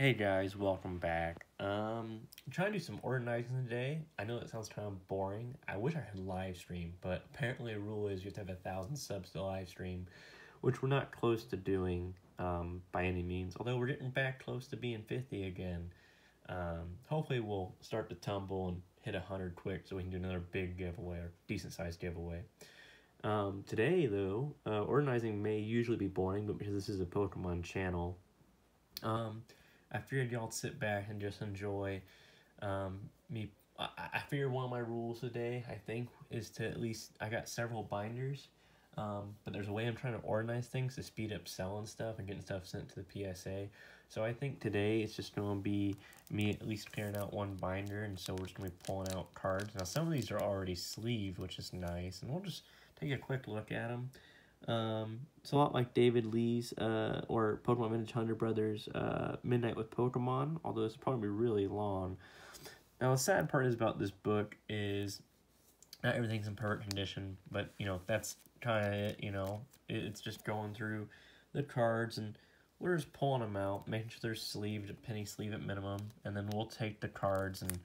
Hey guys, welcome back. Um, I'm trying to do some organizing today. I know that sounds kind of boring. I wish I could live stream, but apparently a rule is you have to have a thousand subs to live stream, which we're not close to doing um, by any means. Although we're getting back close to being 50 again. Um, hopefully we'll start to tumble and hit 100 quick so we can do another big giveaway or decent sized giveaway. Um, today though, uh, organizing may usually be boring, but because this is a Pokemon channel, um, I figured y'all'd sit back and just enjoy um, me. I, I figured one of my rules today, I think, is to at least, I got several binders, um, but there's a way I'm trying to organize things to speed up selling stuff and getting stuff sent to the PSA. So I think today it's just going to be me at least clearing out one binder, and so we're just going to be pulling out cards. Now some of these are already sleeved, which is nice, and we'll just take a quick look at them. Um, it's a lot like David Lee's uh, or Pokemon Vintage Hunter Brothers uh, Midnight with Pokemon, although it's probably really long. Now, the sad part is about this book is not everything's in perfect condition, but you know that's kind of it. You know, it's just going through the cards and we're just pulling them out, making sure they're sleeved, a penny sleeve at minimum, and then we'll take the cards and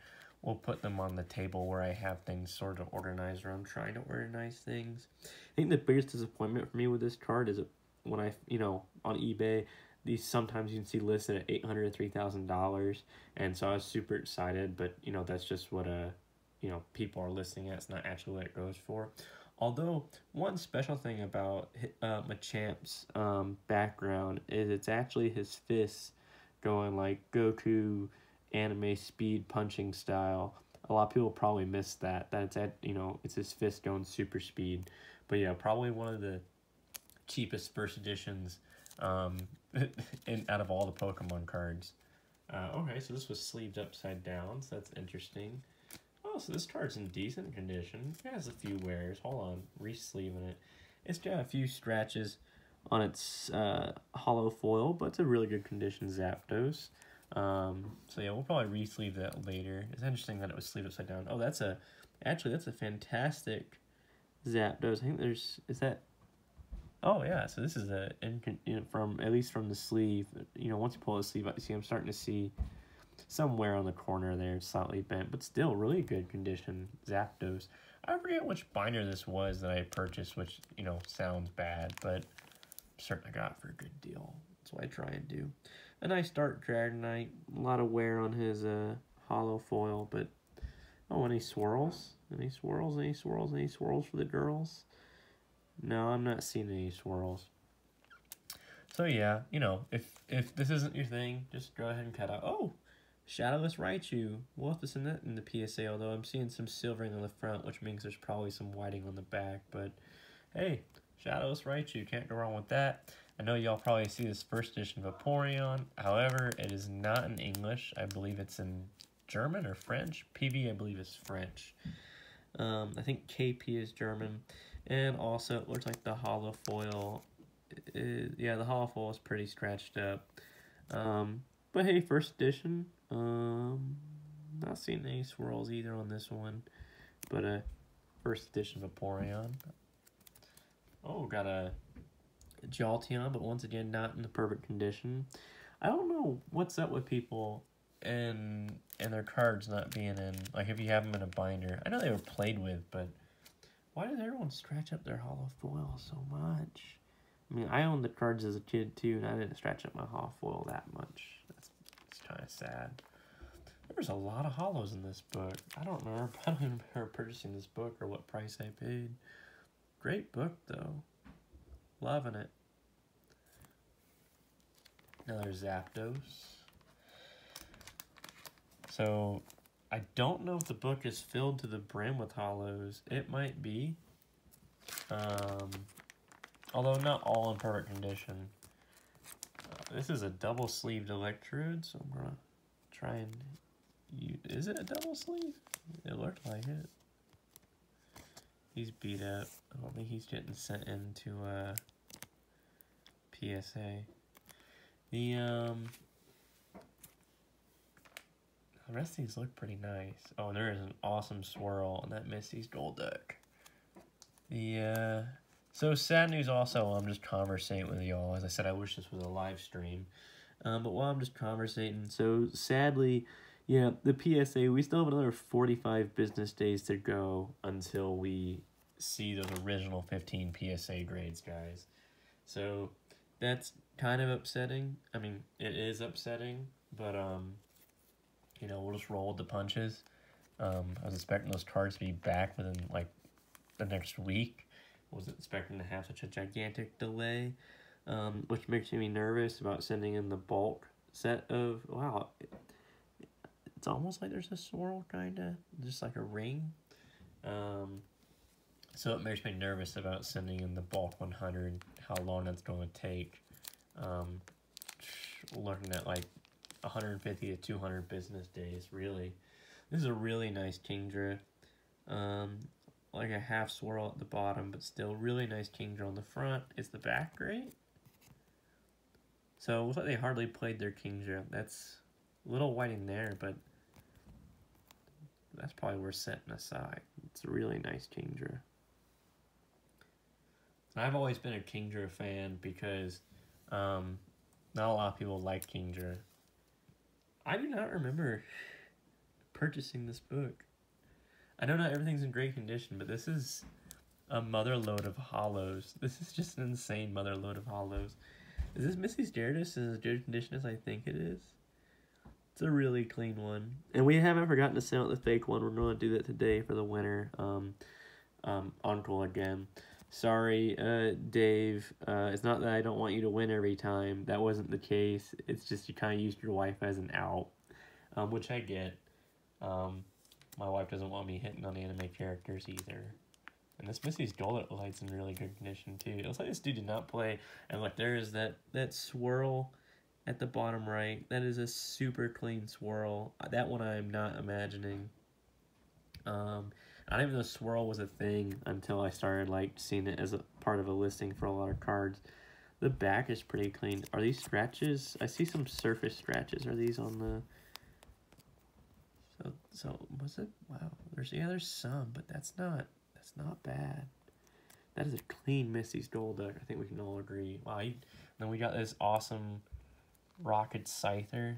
we'll put them on the table where I have things sort of organized or I'm trying to organize things. I think the biggest disappointment for me with this card is when I, you know, on eBay, these sometimes you can see listed at eight hundred three thousand dollars, and so I was super excited. But you know, that's just what uh, you know, people are listing at. It's not actually what it goes for. Although one special thing about uh, Machamp's um, background is it's actually his fists going like Goku anime speed punching style. A lot of people probably miss that. That it's at you know it's his fist going super speed. But yeah, probably one of the cheapest first editions um, in out of all the Pokemon cards. Uh, okay, so this was sleeved upside down, so that's interesting. Oh, so this card's in decent condition. It has a few wears. Hold on, re-sleeving it. It's got a few scratches on its uh, holo foil, but it's a really good condition Zapdos. Um, so yeah, we'll probably re-sleeve that later. It's interesting that it was sleeved upside down. Oh, that's a, actually, that's a fantastic Zapdos. I think there's, is that, oh yeah, so this is a, you know, from, at least from the sleeve, you know, once you pull the sleeve out, you see I'm starting to see somewhere on the corner there, slightly bent, but still really good condition Zapdos. I forget which binder this was that I purchased, which, you know, sounds bad, but I'm certain I got for a good deal. That's what I try and do a nice dark Dragonite. A lot of wear on his uh, holo foil, but oh, any swirls? Any swirls? Any swirls? Any swirls for the girls? No, I'm not seeing any swirls. So yeah, you know, if if this isn't your thing, just go ahead and cut out. Oh, Shadowless Raichu. We'll have to send that in the PSA, although I'm seeing some silvering on the front, which means there's probably some whiting on the back. But hey, Shadowless Raichu, can't go wrong with that. I know y'all probably see this first edition of Vaporeon. However, it is not in English. I believe it's in German or French. PV, I believe, is French. Um, I think KP is German. And also, it looks like the holo foil. Is, yeah, the holo foil is pretty scratched up. Um, but hey, first edition. Um, not seeing any swirls either on this one. But uh, first edition Vaporeon. Oh, got a Jolteon, but once again, not in the perfect condition. I don't know what's up with people and and their cards not being in. Like, if you have them in a binder. I know they were played with, but why does everyone scratch up their holo foil so much? I mean, I owned the cards as a kid, too, and I didn't scratch up my holo foil that much. That's, that's kind of sad. There's a lot of holos in this book. I don't remember, I don't remember purchasing this book or what price I paid. Great book, though. Loving it. Another Zapdos. So, I don't know if the book is filled to the brim with holos. It might be. Um, although not all in perfect condition. Uh, this is a double-sleeved Electrode, so I'm going to try and... Use, is it a double sleeve? It looked like it. He's beat up. I don't think he's getting sent into a uh, PSA. The um the rest of these look pretty nice. Oh, there is an awesome swirl on that Misty's Golduck. The uh so sad news also, I'm just conversing with y'all. As I said, I wish this was a live stream. Um, but while I'm just conversating, so sadly, yeah, the PSA, we still have another 45 business days to go until we see those original 15 PSA grades, guys. So that's kind of upsetting. I mean, it is upsetting, but, um, you know, we'll just roll with the punches. Um, I was expecting those cards to be back within, like, the next week. Wasn't expecting to have such a gigantic delay um, which makes me nervous about sending in the bulk set of, wow, it's almost like there's a swirl, kind of, just like a ring. Um, so it makes me nervous about sending in the bulk 100, how long that's going to take. Um, looking at like 150 to 200 business days, really. This is a really nice Kingdra. Um, like a half swirl at the bottom, but still really nice Kingdra on the front. Is the back great? So looks like they hardly played their Kingdra. That's a little whiting there, but that's probably worth setting aside. It's a really nice Kingdra. I've always been a Kingdra fan because um, not a lot of people like Kingdra. I do not remember purchasing this book. I know not everything's in great condition, but this is a mother load of holos. This is just an insane mother load of holos. Is this Misty's Gyarados in as good condition as I think it is? It's a really clean one. And we haven't forgotten to send out the fake one. We're going to do that today for the winner. Um, um, Uncle again. Sorry, uh, Dave. Uh, it's not that I don't want you to win every time. That wasn't the case. It's just you kind of used your wife as an out, um, which I get. Um, my wife doesn't want me hitting on anime characters either. And this Misty's Golden Light's in really good condition too. It looks like this dude did not play. And look, there is that that swirl at the bottom right. That is a super clean swirl. That one I'm not imagining. Um, I didn't even know swirl was a thing until I started like seeing it as a part of a listing for a lot of cards. The back is pretty clean. Are these scratches? I see some surface scratches. Are these on the? So so was it? Wow. There's yeah. There's some, but that's not that's not bad. That is a clean Misty's Golduck. I think we can all agree. Wow. He, then we got this awesome Rocket Scyther.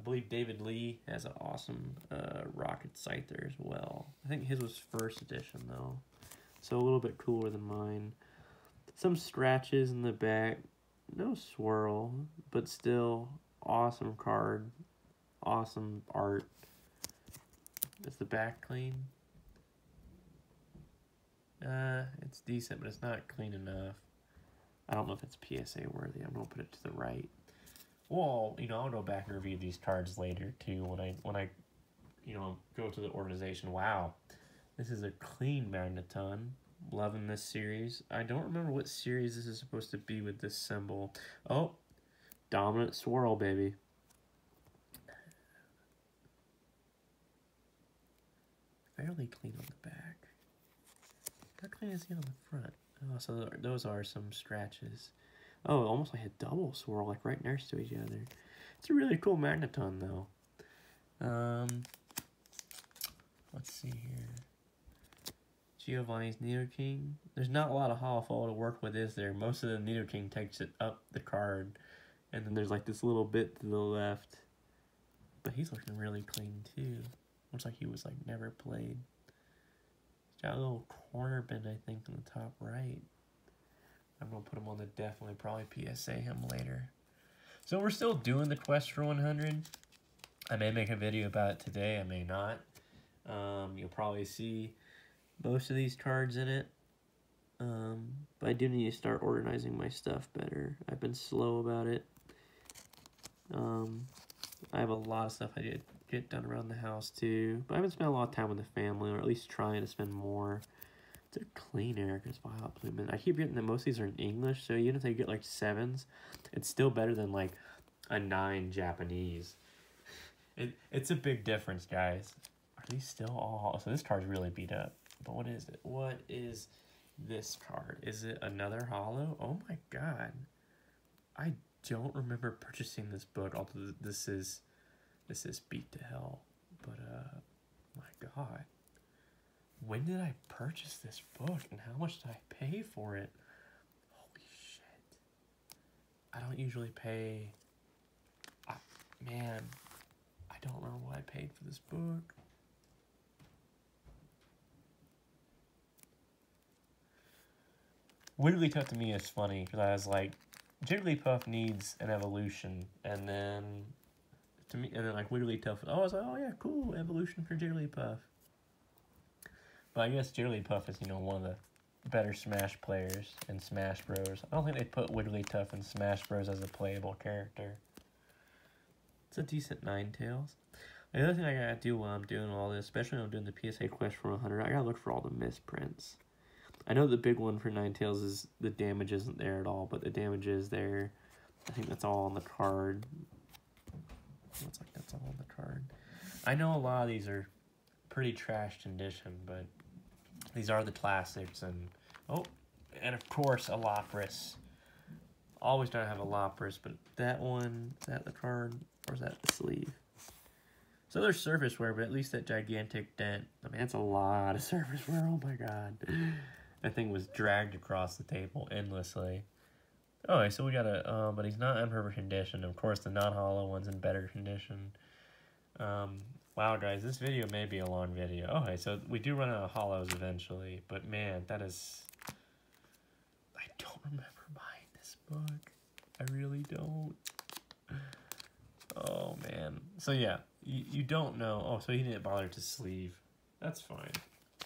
I believe David Lee has an awesome uh, Rocket there as well. I think his was first edition though. So a little bit cooler than mine. Some scratches in the back. No swirl, but still awesome card. Awesome art. Is the back clean? Uh, it's decent, but it's not clean enough. I don't know if it's PSA worthy. I'm gonna put it to the right. Well, you know, I'll go back and review these cards later too when I when I, you know, go to the organization. Wow, this is a clean magneton. Loving this series. I don't remember what series this is supposed to be with this symbol. Oh, dominant swirl, baby. Fairly clean on the back. How clean is he on the front? Oh, so those are some scratches. Oh, almost like a double swirl, like right next to each other. It's a really cool magneton, though. Um, let's see here. Giovanni's Nidoking. There's not a lot of Holo to work with, is there? Most of the Nidoking takes it up the card. And then there's like this little bit to the left. But he's looking really clean, too. Looks like he was like never played. He's got a little corner bend, I think, in the top right. I'm going to put him on the definitely probably PSA him later. So we're still doing the quest for 100. I may make a video about it today. I may not. Um, you'll probably see most of these cards in it. Um, but I do need to start organizing my stuff better. I've been slow about it. Um, I have a lot of stuff I did get done around the house too. But I haven't spent a lot of time with the family, or at least trying to spend more. A clean Erika's Vileplume. I keep getting that most of these are in English, so even if they get like sevens, it's still better than like a nine Japanese. It, it's a big difference, guys. Are these still all... So this card's really beat up. But what is it? What is this card? Is it another holo? Oh my god. I don't remember purchasing this book, although this is this is beat to hell. But, uh, my god. When did I purchase this book and how much did I pay for it? Holy shit. I don't usually pay. I, man, I don't remember what I paid for this book. Wigglytuff to me is funny because I was like, Jigglypuff needs an evolution, and then to me, and then like Wigglytuff. Oh, I was like, oh yeah, cool evolution for Jigglypuff. But I guess Jigglypuff is you know one of the better Smash players in Smash Bros. I don't think they put Wigglytuff in Smash Bros as a playable character. It's a decent Ninetales. The other thing I gotta do while I'm doing all this, especially when I'm doing the PSA Quest for 100, I gotta look for all the misprints. I know the big one for Ninetales is the damage isn't there at all, but the damage is there. I think that's all on the card. Looks like that's all on the card. I know a lot of these are pretty trash condition, but these are the classics. And oh, and of course, a Lapras. Always to have a Lapras, but that one, is that the card, or is that the sleeve? So there's surface wear, but at least that gigantic dent. I mean, that's a lot of surface wear. Oh my god. That thing was dragged across the table endlessly. Okay, so we got a, um, but he's not in perfect condition. Of course, the non-holo one's in better condition. Um, wow, guys, this video may be a long video. Okay, so we do run out of holos eventually, but man, that is... I don't remember buying this book. I really don't. Oh, man. So, yeah, you, you don't know. Oh, so he didn't bother to sleeve. That's fine.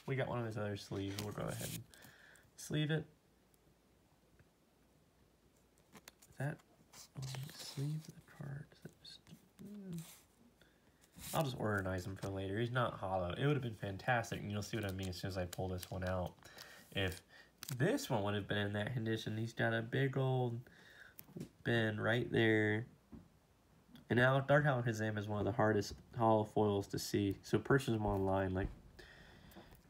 We got one of his other sleeves. We'll go ahead and sleeve it. That oh, sleeve the card. I'll just organize him for later. He's not holo. It would have been fantastic, and you'll see what I mean as soon as I pull this one out. If this one would have been in that condition, he's got a big old bin right there. And now Dark Alakazam is one of the hardest holo foils to see. So purchase them online. Like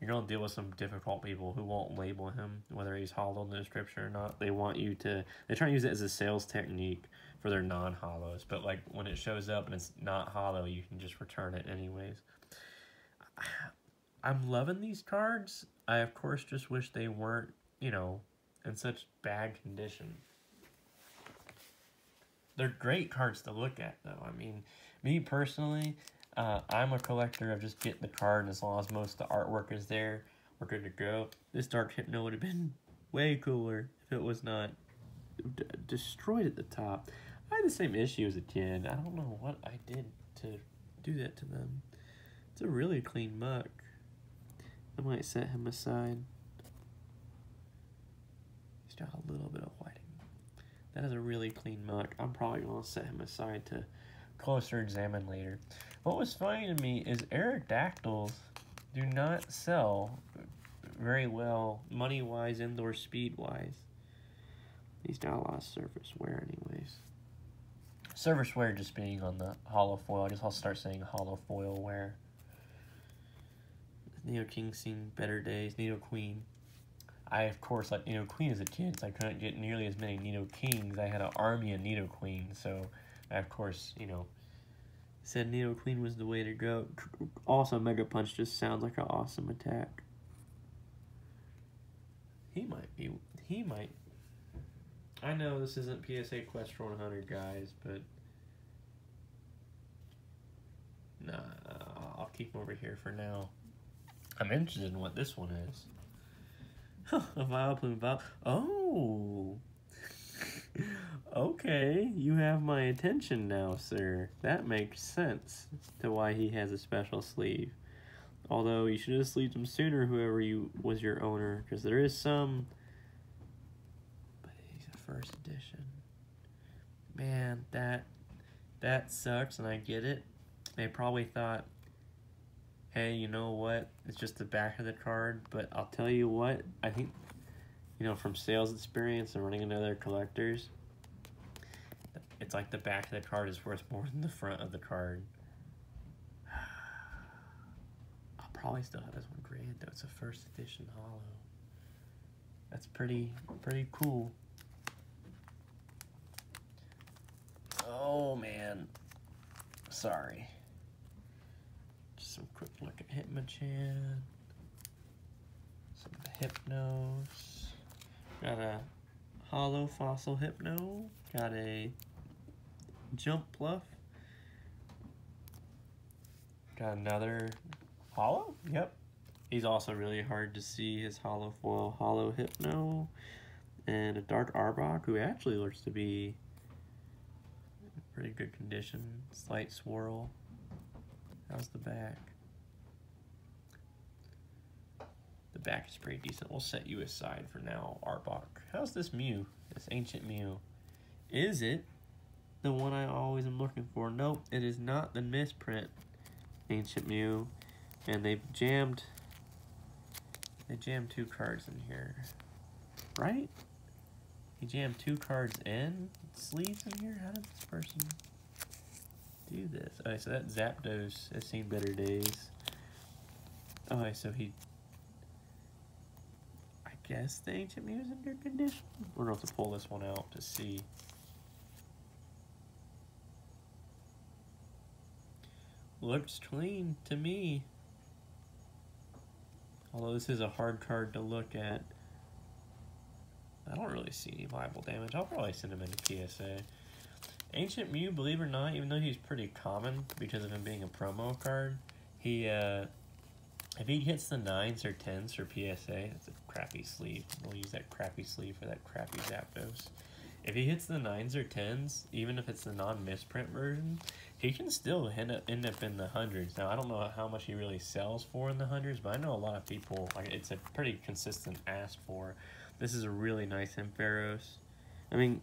you're to deal with some difficult people who won't label him, whether he's holo in the description or not. They want you to, they try to use it as a sales technique for their non-holos. But like when it shows up and it's not holo, you can just return it anyways. I'm loving these cards. I, of course, just wish they weren't, you know, in such bad condition. They're great cards to look at, though. I mean, me personally, uh, I'm a collector of just getting the card, and as long as most of the artwork is there, we're good to go. This Dark Hypno would have been way cooler if it was not destroyed at the top. The same issue as a kid. I don't know what I did to do that to them. It's a really clean Muk. I might set him aside. He's got a little bit of whiting. That is a really clean Muk. I'm probably going to set him aside to closer examine later. What was funny to me is Aerodactyls do not sell very well money-wise, indoor speed-wise. He's got a lot of surface wear anyways. Surface wear just being on the holo foil. I guess I'll start saying holo foil wear. Nidoking seen better days. Nidoqueen. I, of course, like Nidoqueen as a kid, so I couldn't get nearly as many Nidokings. I had an army of Nidoqueen, so I, of course, you know, said Nidoqueen was the way to go. Also, Mega Punch just sounds like an awesome attack. He might be. He might. I know this isn't PSA Quest for 100, guys, but. Nah, I'll keep him over here for now. I'm interested in what this one is. a Vileplume Vile. Oh! okay, you have my attention now, sir. That makes sense to why he has a special sleeve. Although you should have sleeved him sooner, whoever you was your owner, because there is some. But he's a first edition. Man, that that sucks, and I get it. They probably thought, hey, you know what? It's just the back of the card. But I'll tell you what, I think you know, from sales experience and running into other collectors, it's like the back of the card is worth more than the front of the card. I'll probably still have this one graded though. It's a first edition holo. That's pretty pretty cool. Oh man. Sorry. Some quick look at Hitmonchan. Some Hypnos. Got a Holo Fossil Hypno. Got a Jump Bluff. Got another Holo? Yep. He's also really hard to see his Holo Foil Holo Hypno. And a Dark Arbok, who actually looks to be pretty good condition. Slight swirl. How's the back? The back is pretty decent. We'll set you aside for now, Arbok. How's this Mew? This ancient Mew. Is it the one I always am looking for? Nope, it is not the misprint ancient Mew. And they jammed they jammed two cards in here. Right? He jammed two cards in sleeves in here? How did this person do this? Okay, so that Zapdos has seen better days. Okay, so he I guess the ancient Mew is in good condition. We're going to have to pull this one out to see. Looks clean to me. Although this is a hard card to look at. I don't really see any viable damage. I'll probably send him into PSA. Ancient Mew, believe it or not, even though he's pretty common because of him being a promo card, he uh, if he hits the 9s or 10s for PSA, that's a crappy sleeve. We'll use that crappy sleeve for that crappy Zapdos. If he hits the 9s or 10s, even if it's the non-misprint version, he can still end up, end up in the hundreds. Now, I don't know how much he really sells for in the hundreds, but I know a lot of people, like, it's a pretty consistent ask for. This is a really nice Ampharos. I mean,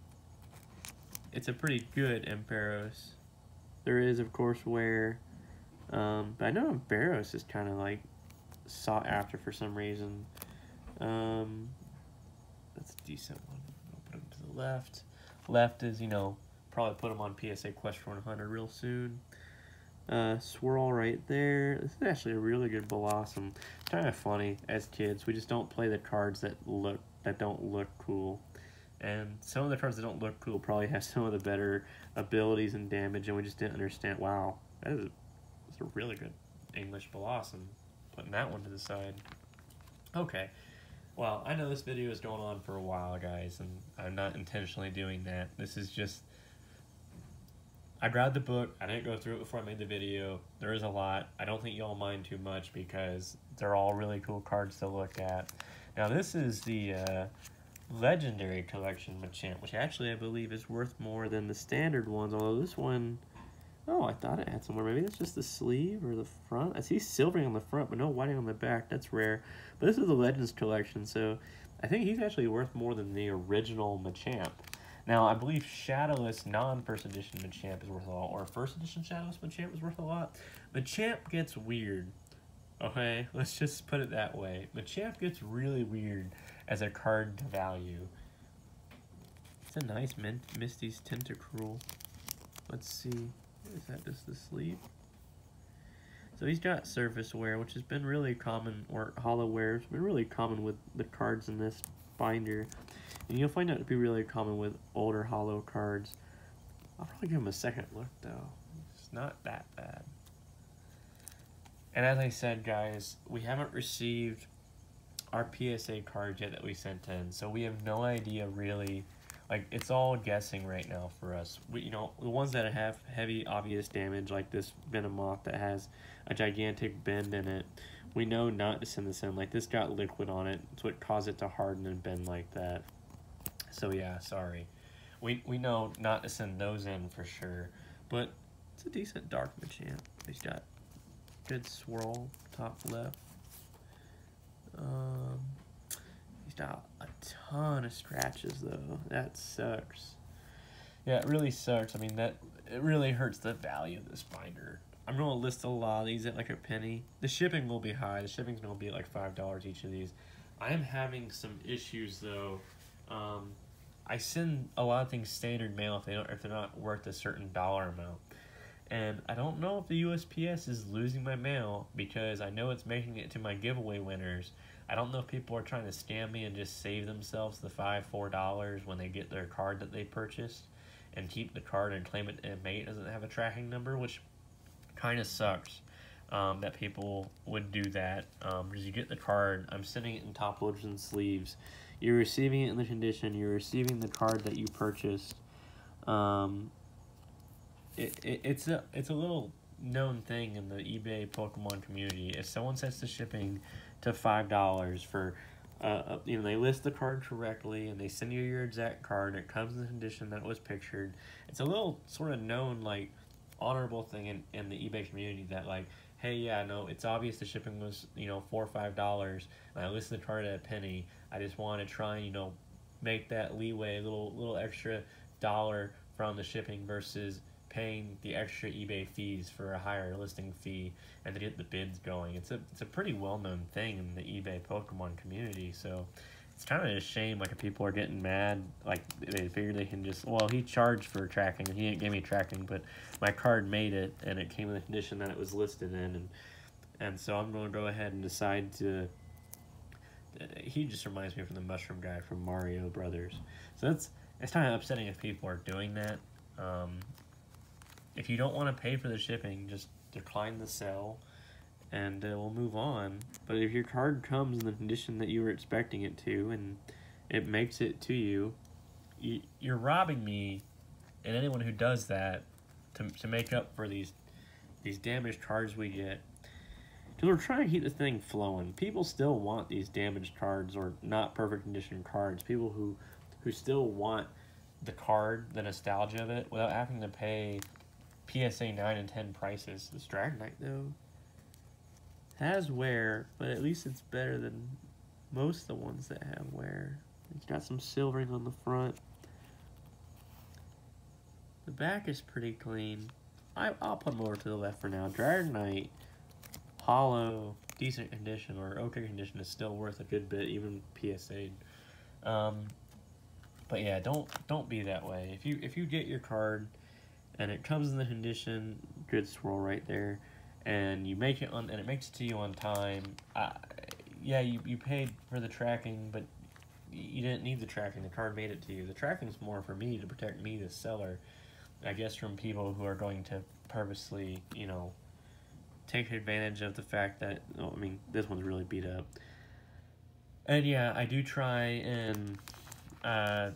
it's a pretty good Ampharos. There is, of course, where, um, but I know Ampharos is kind of like sought after for some reason. Um, that's a decent one. I'll put him to the left. Left is, you know, probably put him on PSA Quest for 100 real soon. Uh, swirl right there. This is actually a really good Bellossom. Kind of funny as kids. We just don't play the cards that look that don't look cool. And some of the cards that don't look cool probably have some of the better abilities and damage, and we just didn't understand. Wow, that is a, that's a really good English Bellossom putting that one to the side. Okay. Well, I know this video is going on for a while, guys, and I'm not intentionally doing that. This is just... I grabbed the book. I didn't go through it before I made the video. There is a lot. I don't think y'all mind too much because they're all really cool cards to look at. Now, this is the uh, Legendary Collection Machamp, which actually I believe is worth more than the standard ones, although this one Oh, I thought it had somewhere. Maybe that's just the sleeve or the front. I see silvering on the front, but no whiting on the back. That's rare. But this is the Legends collection, so I think he's actually worth more than the original Machamp. Now, I believe Shadowless non-first edition Machamp is worth a lot, or first edition Shadowless Machamp is worth a lot. Machamp gets weird. Okay, let's just put it that way. Machamp gets really weird as a card value. It's a nice mint Misty's Tentacruel. Let's see. Is that just the sleeve? So he's got surface wear, which has been really common, or holo wear, it's been really common with the cards in this binder. And you'll find that to be really common with older holo cards. I'll probably give him a second look, though. It's not that bad. And as I said, guys, we haven't received our PSA cards yet that we sent in, so we have no idea really like it's all guessing right now for us. We, you know, the ones that have heavy, obvious damage, like this Venomoth that has a gigantic bend in it, we know not to send this in. Like this got liquid on it, it's what caused it to harden and bend like that. So yeah, sorry. We we know not to send those in for sure, but it's a decent Dark Machamp. He's got good swirl top left. Um, He's got a ton of scratches though. That sucks. Yeah, it really sucks. I mean, that it really hurts the value of this binder. I'm gonna list a lot of these at like a penny. The shipping will be high. The shipping's gonna be like five dollars each of these. I am having some issues though. Um, I send a lot of things standard mail if they don't if they're not worth a certain dollar amount. And I don't know if the USPS is losing my mail because I know it's making it to my giveaway winners I don't know if people are trying to scam me and just save themselves the five, four dollars when they get their card that they purchased and keep the card and claim it and mate doesn't have a tracking number, which kind of sucks um, that people would do that. Um, because you get the card, I'm sending it in top loaders and sleeves. You're receiving it in the condition. You're receiving the card that you purchased. Um, it, it it's a it's a little known thing in the eBay Pokemon community. If someone sets the shipping to five dollars for, uh, uh, you know, they list the card correctly and they send you your exact card. It comes in the condition that was pictured. It's a little sort of known like honorable thing in, in the eBay community that like, hey, yeah, no, it's obvious the shipping was you know four or five dollars, and I listed the card at a penny. I just want to try and you know make that leeway a little little extra dollar from the shipping versus paying the extra eBay fees for a higher listing fee and to get the bids going. It's a it's a pretty well known thing in the eBay Pokemon community. So it's kind of a shame like if people are getting mad like they figure they can just well he charged for tracking and he didn't give me tracking but my card made it and it came in the condition that it was listed in and and so I'm going to go ahead and decide to he just reminds me from the mushroom guy from Mario Brothers. So that's it's kind of upsetting if people are doing that. Um, if you don't want to pay for the shipping, just decline the sell and uh, we'll move on. But if your card comes in the condition that you were expecting it to and it makes it to you, you you're robbing me and anyone who does that to, to make up for these these damaged cards we get. Because we're trying to keep the thing flowing. People still want these damaged cards or not perfect condition cards. People who who still want the card, the nostalgia of it, without having to pay PSA 9 and 10 prices. This Dragonite, though, has wear, but at least it's better than most of the ones that have wear. It's got some silvering on the front. The back is pretty clean. I, I'll put over to the left for now. Dragonite, holo, decent condition, or okay condition is still worth a good bit, even PSA. Um, but yeah, don't don't be that way. If you if you get your card and it comes in the condition, good swirl right there, and you make it on and it makes it to you on time. Uh, yeah, you, you paid for the tracking, but you didn't need the tracking. The card made it to you. The tracking's more for me to protect me, the seller, I guess, from people who are going to purposely, you know, take advantage of the fact that, oh, I mean, this one's really beat up. And yeah, I do try and uh,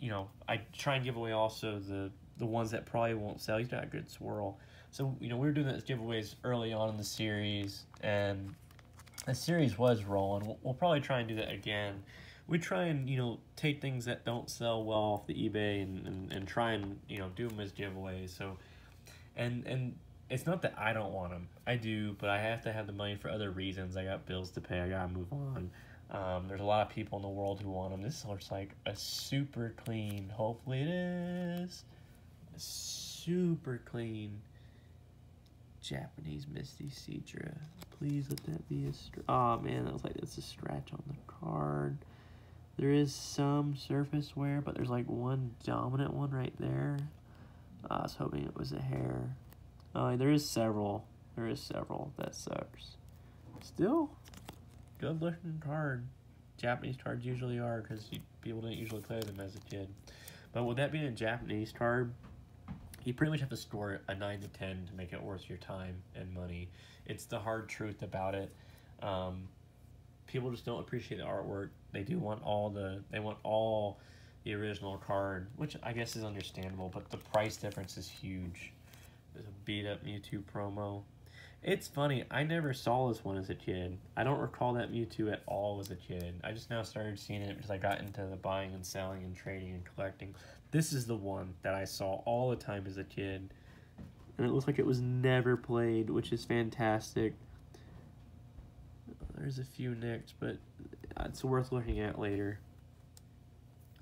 you know, I try and give away also the the ones that probably won't sell. He's got a good swirl. So, you know, we were doing those giveaways early on in the series, and the series was rolling. We'll, we'll probably try and do that again. We try and, you know, take things that don't sell well off the eBay and, and, and try and, you know, do them as giveaways. So, and, and it's not that I don't want them. I do, but I have to have the money for other reasons. I got bills to pay. I got to move on. Um, there's a lot of people in the world who want them. This looks like a super clean, hopefully it is, super clean Japanese Misty Seadra. Please let that be a, str oh man, that was like, it's a scratch on the card. There is some surface wear, but there's like one dominant one right there. I was hoping it was a hair. Oh, there is several. There is several. That sucks. Still, good looking card. Japanese cards usually are because people didn't usually play them as a kid. But with that being a Japanese card, you pretty much have to score a 9 to 10 to make it worth your time and money. It's the hard truth about it. Um, people just don't appreciate the artwork. They do want all the they want all the original card, which I guess is understandable, but the price difference is huge. There's a beat up Mewtwo promo. It's funny, I never saw this one as a kid. I don't recall that Mewtwo at all as a kid. I just now started seeing it because I got into the buying and selling and trading and collecting. This is the one that I saw all the time as a kid. And it looks like it was never played, which is fantastic. There's a few nicks, but it's worth looking at later.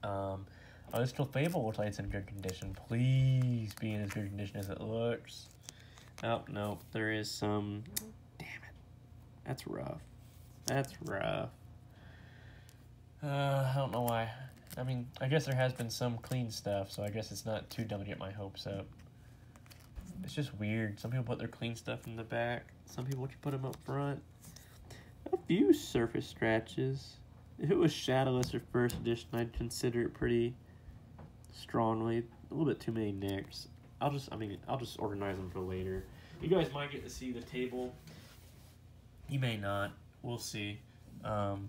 Um, oh, this Clefable looks like it's in good condition. Please be in as good condition as it looks. Oh, no, there is some... Damn it. That's rough. That's rough. Uh, I don't know why. I mean, I guess there has been some clean stuff, so I guess it's not too dumb to get my hopes up. It's just weird. Some people put their clean stuff in the back. Some people put them up front. A few surface scratches. If it was Shadowless or First Edition, I'd consider it pretty strongly. A little bit too many nicks. I'll just, I mean, I'll just organize them for later. You guys might get to see the table. You may not. We'll see. Um,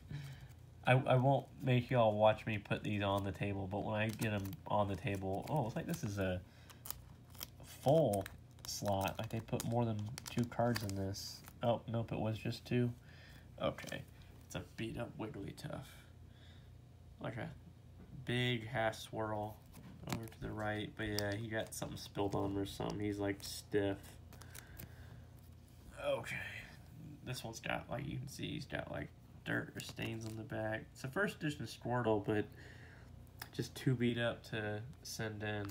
I, I won't make y'all watch me put these on the table, but when I get them on the table, oh, it's like this is a full slot. Like they put more than two cards in this. Oh, nope, it was just two. Okay, it's a beat up Wigglytuff. Like a big half swirl over to the right, but yeah, he got something spilled on him or something. He's like stiff. Okay, this one's got like you can see he's got like dirt or stains on the back. It's a first edition Squirtle, but just too beat up to send in.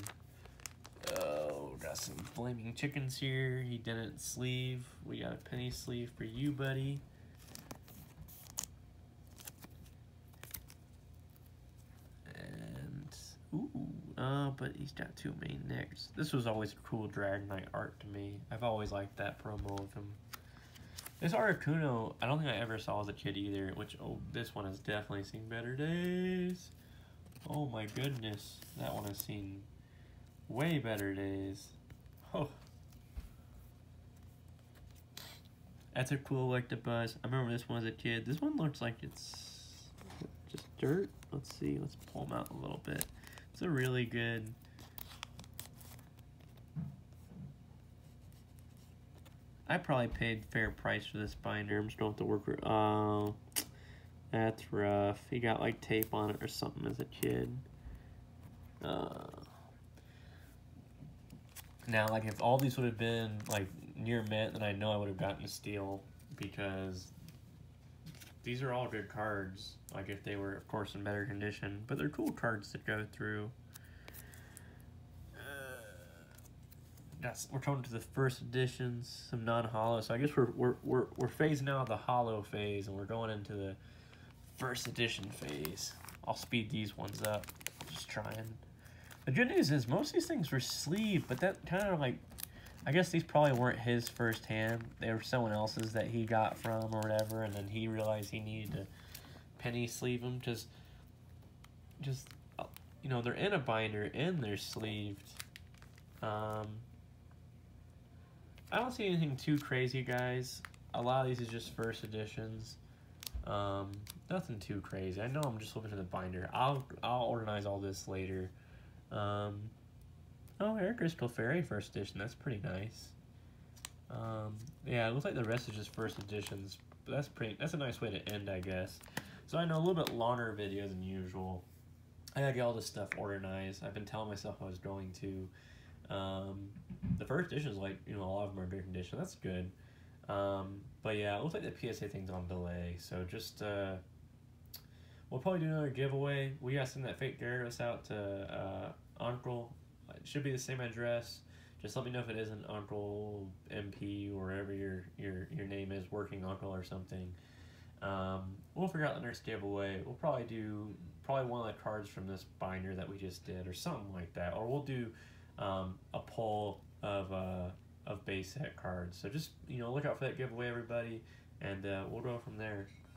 Oh, got some flaming chickens here. He didn't sleeve. We got a penny sleeve for you, buddy. And, ooh, uh, but he's got two main nicks. This was always a cool Dragonite art to me. I've always liked that promo of him. This Articuno, I don't think I ever saw as a kid either, which, oh, this one has definitely seen better days. Oh my goodness, that one has seen way better days. Oh. That's a cool Electabuzz. I remember this one as a kid. This one looks like it's just dirt. Let's see, let's pull them out a little bit. It's a really good I probably paid fair price for this binder. I'm just going to have to work. Oh, that's rough. He got like tape on it or something as a kid. Uh, now, like if all these would have been like near mint, then I know I would have gotten a steal because these are all good cards. Like if they were, of course, in better condition, but they're cool cards to go through. Uh, that's we're going to the first editions, some non-holo. So I guess we're we're we're we're phasing out the holo phase, and we're going into the first edition phase. I'll speed these ones up. Just trying. The good news is most of these things were sleeve, but that kind of like, I guess these probably weren't his first hand. They were someone else's that he got from or whatever, and then he realized he needed to penny sleeve them. Just, just, you know, they're in a binder and they're sleeved. Um, I don't see anything too crazy, guys. A lot of these is just first editions. Um, nothing too crazy. I know I'm just looking for the binder. I'll I'll organize all this later. Um, oh, Air Crystal Fairy first edition. That's pretty nice. Um, yeah, it looks like the rest is just first editions. But that's pretty. That's a nice way to end, I guess. So I know a little bit longer video than usual. I gotta get all this stuff organized. I've been telling myself I was going to. Um, the first edition is like, you know, a lot of them are in good condition. That's good. Um, but yeah, it looks like the PSA thing's on delay. So just, uh, we'll probably do another giveaway. We gotta send that fake Gyarados out to uh, Uncle. It should be the same address. Just let me know if it isn't Uncle MP or wherever your your your name is, working Uncle or something. Um, we'll figure out the next giveaway. We'll probably do probably one of the cards from this binder that we just did or something like that. Or we'll do um, a poll of uh, of base set cards. So just you know look out for that giveaway, everybody, and uh, we'll go from there.